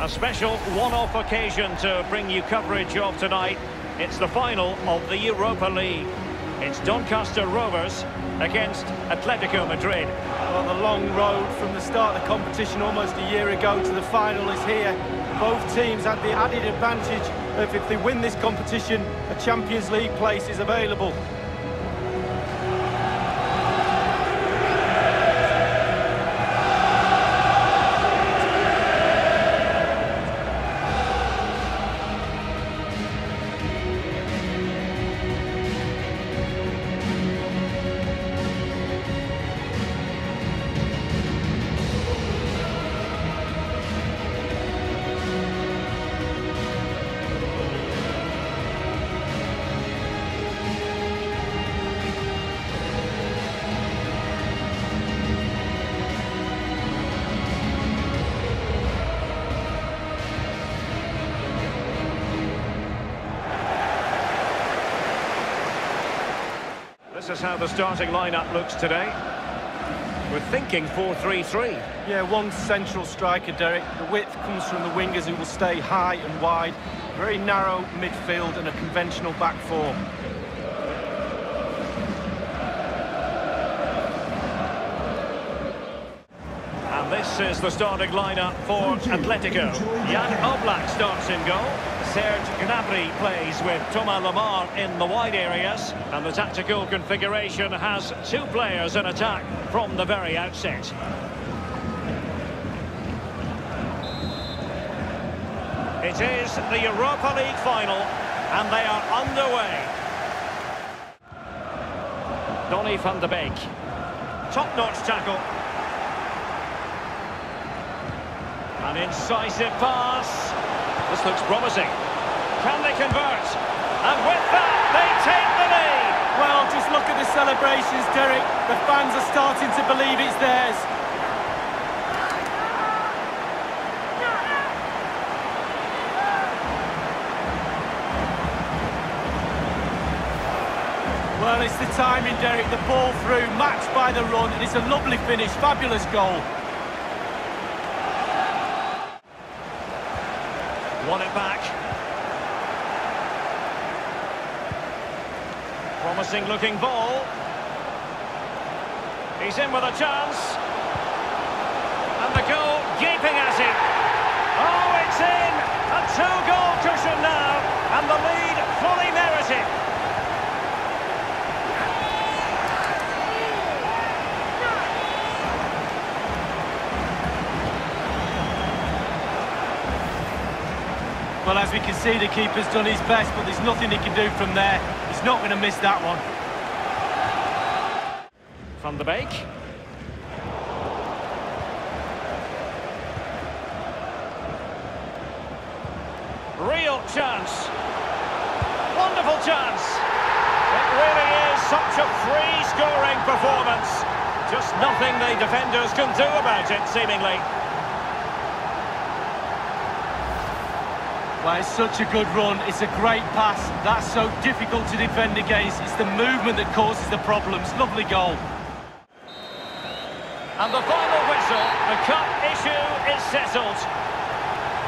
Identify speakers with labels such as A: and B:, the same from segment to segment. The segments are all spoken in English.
A: A special one-off occasion to bring you coverage of tonight. It's the final of the Europa League. It's Doncaster Rovers against Atletico Madrid.
B: Well, the long road from the start of the competition almost a year ago to the final is here. Both teams had the added advantage of if they win this competition, a Champions League place is available.
A: This is how the starting lineup looks today. We're thinking 4-3-3.
B: Yeah, one central striker, Derek. The width comes from the wingers who will stay high and wide. Very narrow midfield and a conventional back four.
A: And this is the starting lineup for Atletico. Jan Oblak starts in goal. Serge Gnabry plays with Thomas Lemar in the wide areas. And the tactical configuration has two players in attack from the very outset. It is the Europa League final, and they are underway. Donny van de Beek. Top-notch tackle. An incisive pass. This looks promising. Can they convert? And with that, they take the lead.
B: Well, just look at the celebrations, Derek. The fans are starting to believe it's theirs. Well, it's the timing, Derek. The ball through, matched by the run, and it's a lovely finish. Fabulous goal.
A: Won it back. Promising looking ball. He's in with a chance. And the goal gaping at him. Oh, it's in! A two-goal cushion now. And the lead
B: Well, as we can see, the keeper's done his best, but there's nothing he can do from there. He's not going to miss that one.
A: Van de Beek. Real chance. Wonderful chance. It really is such a free-scoring performance. Just nothing the defenders can do about it, seemingly.
B: Well, it's such a good run. It's a great pass. That's so difficult to defend against. It's the movement that causes the problems. Lovely goal.
A: And the final whistle, the cup issue is settled.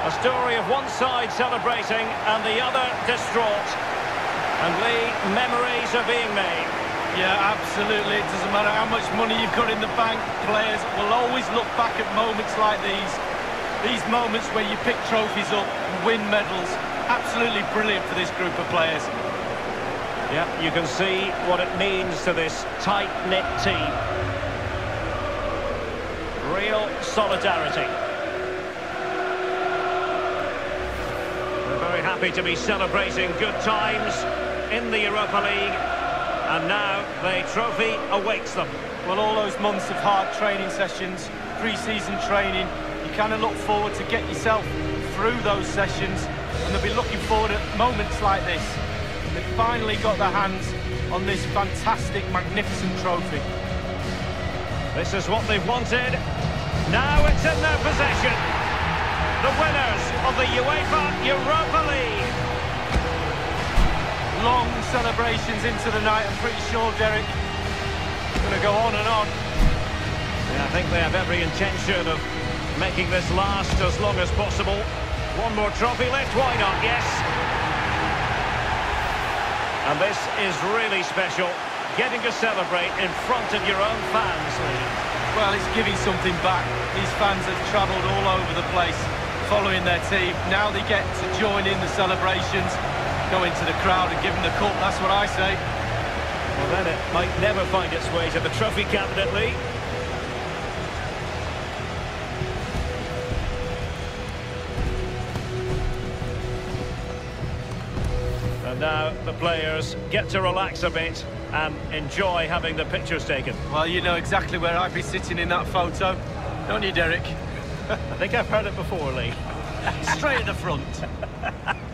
A: A story of one side celebrating and the other distraught. And Lee, memories are being made.
B: Yeah, absolutely. It doesn't matter how much money you've got in the bank. Players will always look back at moments like these. These moments where you pick trophies up and win medals. Absolutely brilliant for this group of players.
A: Yeah, you can see what it means to this tight-knit team. Real solidarity. We're very happy to be celebrating good times in the Europa League. And now the trophy awaits them.
B: Well, all those months of hard training sessions, pre-season training, kind of look forward to get yourself through those sessions and they'll be looking forward at moments like this. They've finally got their hands on this fantastic, magnificent trophy.
A: This is what they've wanted. Now it's in their possession. The winners of the UEFA Europa League.
B: Long celebrations into the night, I'm pretty sure, Derek. Going to go on and on.
A: Yeah, I think they have every intention of making this last as long as possible. One more trophy left, why not? Yes. And this is really special, getting to celebrate in front of your own fans,
B: Well, it's giving something back. These fans have travelled all over the place following their team. Now they get to join in the celebrations, go into the crowd and give them the cup, that's what I say.
A: Well, then it might never find its way to the trophy cabinet, Lee. And now the players get to relax a bit and enjoy having the pictures taken.
B: Well, you know exactly where I'd be sitting in that photo, don't you, Derek?
A: I think I've heard it before, Lee.
B: Straight at the front.